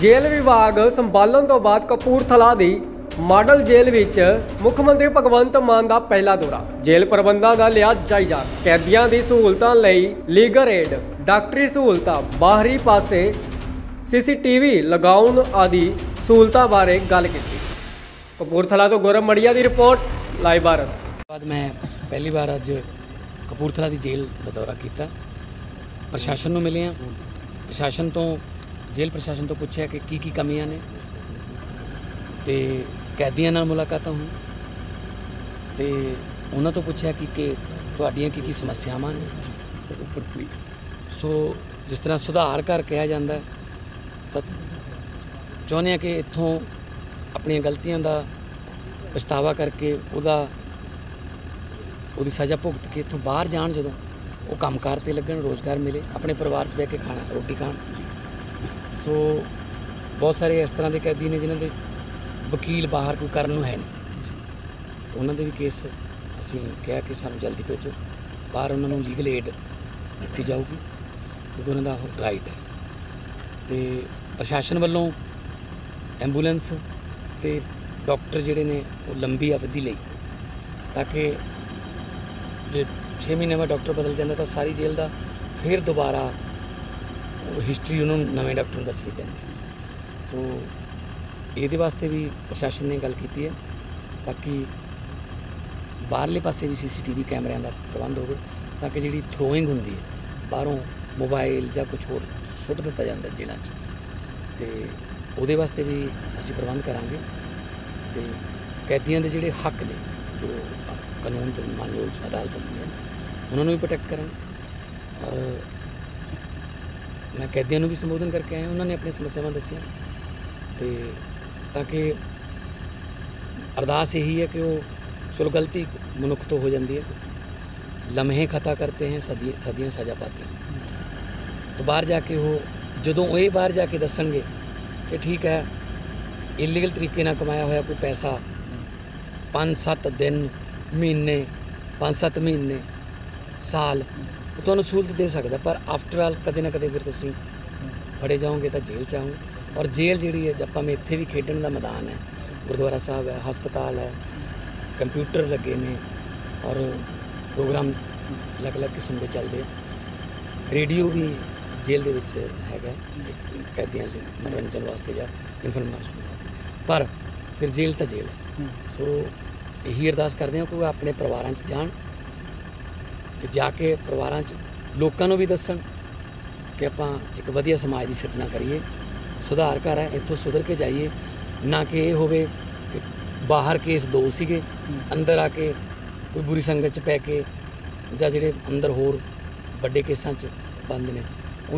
ਜੇਲ੍ਹ ਵਿਭਾਗ ਸੰਭਾਲਣ ਤੋਂ ਬਾਅਦ ਕਪੂਰਥਲਾ ਦੀ ਮਾਡਲ ਜੇਲ੍ਹ ਵਿੱਚ ਮੁੱਖ ਮੰਤਰੀ ਭਗਵੰਤ ਮਾਨ ਦਾ ਪਹਿਲਾ ਦੌਰਾ। ਜੇਲ੍ਹ ਪ੍ਰਬੰਧਾਂ ਦਾ ਲਿਆ ਜਾਇਜ਼ਾ। ਕੈਦੀਆਂ ਦੀ ਸਹੂਲਤਾਂ ਲਈ ਲੀਗਲ ਏਡ ਡਾਕਟਰੀ ਸਹੂਲਤਾਂ। ਬਾਹਰੀ ਪਾਸੇ ਸੀਸੀਟੀਵੀ ਲਗਾਉਣ ਆਦਿ ਸਹੂਲਤਾਂ ਬਾਰੇ ਗੱਲ ਕੀਤੀ। ਕਪੂਰਥਲਾ ਤੋਂ ਗੌਰਵ ਮੜੀਆ ਦੀ ਰਿਪੋਰਟ, ਲਾਈਵ ਭਾਰਤ। ਬਾਅਦ ਮੈਂ ਪਹਿਲੀ ਵਾਰ ਅੱਜ ਕਪੂਰਥਲਾ ਦੀ ਜੇਲ੍ਹ ਦਾ ਦੌਰਾ ਕੀਤਾ। ਪ੍ਰਸ਼ਾਸਨ ਨੂੰ ਮਿਲੇ ਹਾਂ। ਪ੍ਰਸ਼ਾਸਨ ਤੋਂ ਜੇਲ੍ਹ ਪ੍ਰਸ਼ਾਸਨ ਤੋਂ ਪੁੱਛਿਆ ਕਿ ਕੀ ਕੀ ਕਮੀਆਂ ਨੇ ਤੇ ਕੈਦੀਆਂ ਨਾਲ ਮੁਲਾਕਾਤਾਂ ਹੋਈ ਤੇ ਉਹਨਾਂ ਤੋਂ ਪੁੱਛਿਆ ਕਿ ਕਿ ਤੁਹਾਡੀਆਂ ਕੀ ਕੀ ਸਮੱਸਿਆਵਾਂ ਨੇ। ਉੱਪਰ ਸੋ ਜਿਸ ਤਰ੍ਹਾਂ ਸੁਧਾਰ ਕਰ ਕਿਹਾ ਜਾਂਦਾ ਤਾਂ ਚਾਹੁੰਦੇ ਹਾਂ ਕਿ ਇੱਥੋਂ ਆਪਣੀਆਂ ਗਲਤੀਆਂ ਦਾ ਪਛਤਾਵਾ ਕਰਕੇ ਉਹਦਾ ਉਹਦੀ ਸਜ਼ਾ ਭੁਗਤ ਕੇ ਇੱਥੋਂ ਬਾਹਰ ਜਾਣ ਜਦੋਂ ਉਹ ਕੰਮਕਾਰ ਤੇ ਲੱਗਣ, ਰੋਜ਼ਗਾਰ ਮਿਲੇ, ਆਪਣੇ ਪਰਿਵਾਰ 'ਚ ਬਹਿ ਕੇ ਖਾਣਾ, ਰੋਟੀ ਖਾਣ। ਸੋ ਬਹੁਤ ਸਾਰੇ ਇਸ ਤਰ੍ਹਾਂ ਦੇ ਕੈਦੀ ਨੇ ਜਿਨ੍ਹਾਂ ਦੇ ਵਕੀਲ ਬਾਹਰ ਕੋਈ ਕਰਨ ਨੂੰ ਹੈ ਨਹੀਂ। ਉਹਨਾਂ ਦੇ ਵੀ ਕੇਸ ਅਸੀਂ ਕਿਹਾ ਕਿ ਸਾਨੂੰ ਜਲਦੀ ਭੇਜੋ। ਬਾਹਰ ਉਹਨਾਂ ਨੂੰ ਲੀਗਲ ਏਡ ਦਿੱਤੀ ਜਾਊਗੀ, ਕਿਉਂਕਿ ਉਹਨਾਂ ਦਾ ਰਾਈਟ ਹੈ। ਤੇ ਪ੍ਰਸ਼ਾਸਨ ਵੱਲੋਂ ਐਂਬੂਲੈਂਸ ਤੇ ਡਾਕਟਰ ਜਿਹੜੇ ਨੇ, ਉਹ ਲੰਬੀ ਅਵਧੀ ਲਈ, ਤਾਂ ਕਿ ਜੇ 6 ਮਹੀਨੇ ਬਾਅਦ ਡਾਕਟਰ ਬਦਲ ਜਾਂਦਾ, ਤਾਂ ਸਾਰੀ ਜੇਲ੍ਹ ਦਾ ਫਿਰ ਦੁਬਾਰਾ ਹਿਸਟਰੀ ਉਹਨਾਂ ਨੂੰ ਨਵੇਂ ਡਾਕਟਰ ਨੂੰ ਦੱਸਣੀ ਪੈਂਦੀ ਹੈ। ਸੋ ਇਹਦੇ ਵਾਸਤੇ ਵੀ ਪ੍ਰਸ਼ਾਸਨ ਨੇ ਗੱਲ ਕੀਤੀ ਹੈ। ਬਾਕੀ ਬਾਹਰਲੇ ਪਾਸੇ ਵੀ ਸੀਸੀਟੀਵੀ ਕੈਮਰਿਆਂ ਦਾ ਪ੍ਰਬੰਧ ਹੋਵੇ, ਤਾਂ ਕਿ ਜਿਹੜੀ ਥਰੋਇੰਗ ਹੁੰਦੀ ਹੈ, ਬਾਹਰੋਂ ਮੋਬਾਈਲ ਜਾਂ ਕੁਝ ਹੋਰ ਸੁੱਟ ਦਿੱਤਾ ਜਾਂਦਾ ਜੇਲ੍ਹਾਂ 'ਚ। ਤੇ ਉਹਦੇ ਵਾਸਤੇ ਵੀ ਅਸੀਂ ਪ੍ਰਬੰਧ ਕਰਾਂਗੇ। ਤੇ ਕੈਦੀਆਂ ਦੇ ਜਿਹੜੇ ਹੱਕ ਨੇ, ਜੋ ਕਾਨੂੰਨ ਤੇ ਮਾਨਯੋਗ ਅਦਾਲਤ ਨੇ ਉਹਨਾਂ ਨੂੰ ਵੀ ਪ੍ਰੋਟੈਕਟ ਕਰਨ ਔਰ ਮੈਂ ਕੈਦੀਆਂ ਨੂੰ ਵੀ ਸੰਬੋਧਨ ਕਰਕੇ ਆਇਆ, ਉਹਨਾਂ ਨੇ ਆਪਣੀਆਂ ਸਮੱਸਿਆਵਾਂ ਦੱਸੀਆਂ। ਤੇ ਤਾਂ ਕਿ ਅਰਦਾਸ ਇਹੀ ਹੈ ਕਿ ਉਹ ਚਲੋ ਗਲਤੀ ਮਨੁੱਖ ਤੋਂ ਹੋ ਜਾਂਦੀ ਹੈ। ਲਮਹੇ ਖਤਾ ਕਰਤੇ ਹੈ ਸਦੀ ਸਦੀਆਂ ਸਜ਼ਾ ਪਾਤੇ ਹੈ। ਬਾਹਰ ਜਾ ਕੇ ਉਹ ਜਦੋਂ ਉਹ ਇਹ ਬਾਹਰ ਜਾ ਕੇ ਦੱਸਣਗੇ ਕਿ ਠੀਕ ਹੈ ਇਲੀਗਲ ਤਰੀਕੇ ਨਾਲ ਕਮਾਇਆ ਹੋਇਆ ਕੋਈ ਪੈਸਾ 5-7 ਦਿਨ, ਮਹੀਨੇ 5-7 ਮਹੀਨੇ, ਸਾਲ ਉਹ ਤੁਹਾਨੂੰ ਸਹੂਲਤ ਦੇ ਸਕਦਾ ਪਰ ਆਫਟਰ ਆਲ ਕਦੇ ਨਾ ਕਦੇ ਫਿਰ ਤੁਸੀਂ ਫੜੇ ਜਾਓਗੇ ਤਾਂ ਜੇਲ੍ਹ ਚ ਆਓਗੇ ਔਰ ਜੇਲ੍ਹ ਜਿਹੜੀ ਹੈ ਜੇ ਆਪਾਂ ਮੈਂ ਇੱਥੇ ਵੀ ਖੇਡਣ ਦਾ ਮੈਦਾਨ ਹੈ ਗੁਰਦੁਆਰਾ ਸਾਹਿਬ ਹੈ ਹਸਪਤਾਲ ਹੈ ਕੰਪਿਊਟਰ ਲੱਗੇ ਨੇ ਔਰ ਪ੍ਰੋਗਰਾਮ ਅਲੱਗ-ਅਲੱਗ ਕਿਸਮ ਦੇ ਚੱਲਦੇ ਆ। ਰੇਡੀਓ ਵੀ ਜੇਲ੍ਹ ਦੇ ਵਿੱਚ ਹੈਗਾ ਕੈਦੀਆਂ ਲਈ ਮਨੋਰੰਜਨ ਵਾਸਤੇ ਜਾਂ ਇਨਫੋਰਮੇਸ਼ਨ ਪਰ ਫਿਰ ਜੇਲ੍ਹ ਤਾਂ ਜੇਲ੍ਹ ਸੋ ਇਹੀ ਅਰਦਾਸ ਕਰਦੇ ਹਾਂ ਕਿ ਉਹ ਆਪਣੇ ਪਰਿਵਾਰਾਂ 'ਚ ਜਾਣ ਤੇ ਜਾ ਕੇ ਪਰਿਵਾਰਾਂ 'ਚ ਲੋਕਾਂ ਨੂੰ ਵੀ ਦੱਸਣ ਕਿ ਆਪਾਂ ਇੱਕ ਵਧੀਆ ਸਮਾਜ ਦੀ ਸਿਰਜਣਾ ਕਰੀਏ। ਸੁਧਾਰ ਘਰ ਹੈ, ਇੱਥੋਂ ਸੁਧਰ ਕੇ ਜਾਈਏ। ਨਾ ਕਿ ਇਹ ਹੋਵੇ ਕਿ ਬਾਹਰ ਕੇਸ ਦੋ ਸੀਗੇ, ਅੰਦਰ ਆ ਕੇ ਕੋਈ ਬੁਰੀ ਸੰਗਤ 'ਚ ਪੈ ਕੇ ਜਾਂ ਜਿਹੜੇ ਅੰਦਰ ਹੋਰ ਵੱਡੇ ਕੇਸਾਂ 'ਚ ਬੰਦ ਨੇ।